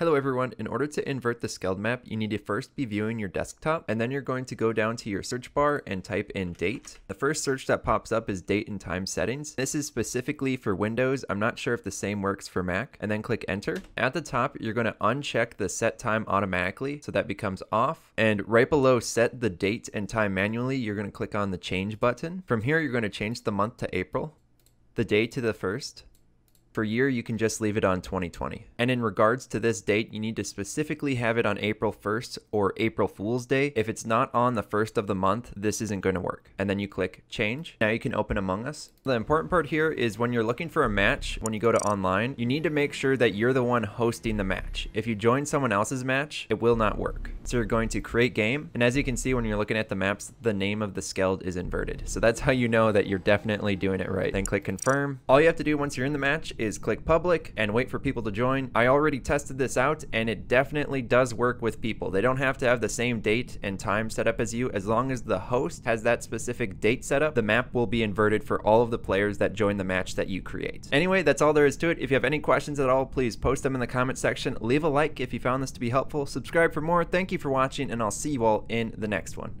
Hello everyone, in order to invert the Skeld map, you need to first be viewing your desktop, and then you're going to go down to your search bar and type in date. The first search that pops up is date and time settings. This is specifically for Windows, I'm not sure if the same works for Mac, and then click enter. At the top, you're going to uncheck the set time automatically, so that becomes off, and right below set the date and time manually, you're going to click on the change button. From here, you're going to change the month to April, the day to the first, year, you can just leave it on 2020. And in regards to this date, you need to specifically have it on April 1st or April Fool's Day. If it's not on the first of the month, this isn't going to work. And then you click change. Now you can open Among Us. The important part here is when you're looking for a match, when you go to online, you need to make sure that you're the one hosting the match. If you join someone else's match, it will not work. So you're going to create game. And as you can see, when you're looking at the maps, the name of the skeld is inverted. So that's how you know that you're definitely doing it right. Then click confirm. All you have to do once you're in the match is click public and wait for people to join. I already tested this out and it definitely does work with people. They don't have to have the same date and time set up as you. As long as the host has that specific date set up, the map will be inverted for all of the players that join the match that you create. Anyway, that's all there is to it. If you have any questions at all, please post them in the comment section. Leave a like if you found this to be helpful. Subscribe for more. Thank you for watching and I'll see you all in the next one.